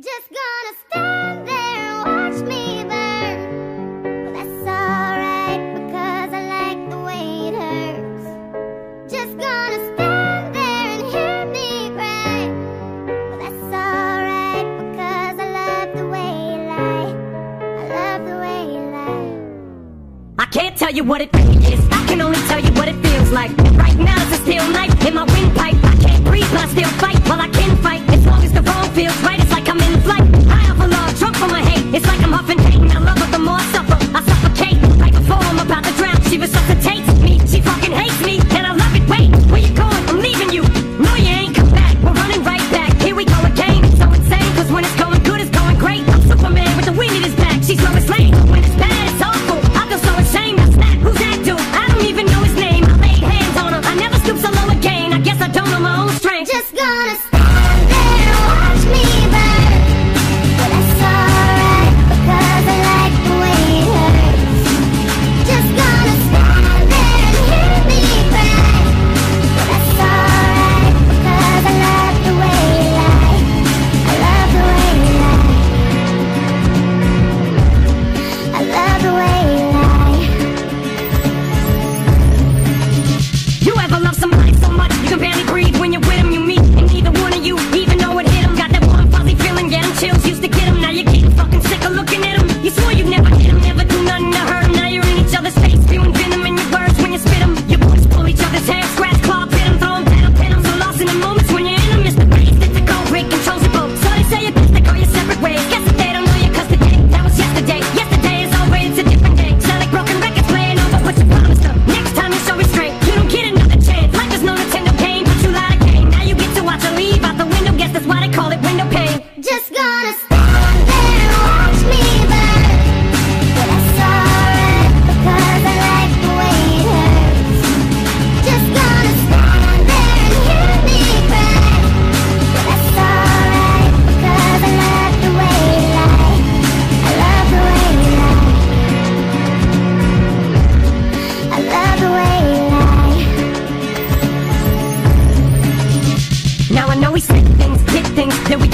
Just gonna stand there and watch me burn. Well, that's alright because I like the way it hurts. Just gonna stand there and hear me cry. Well, that's alright because I love the way you lie. I love the way you lie. I can't tell you what it is. I can only tell you what it feels like. Right now it's a steel knife in my windpipe.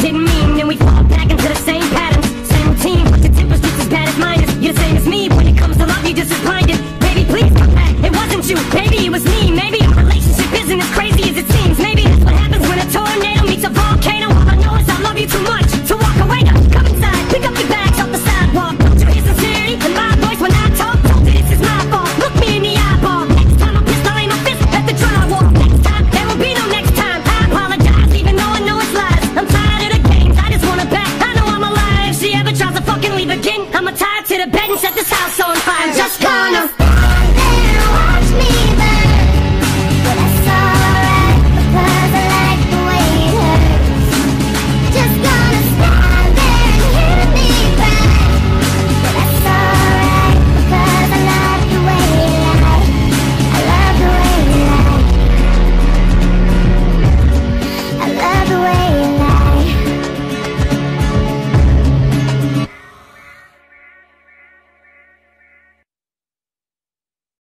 hated me. to the bed and set this house on fire. Just gonna.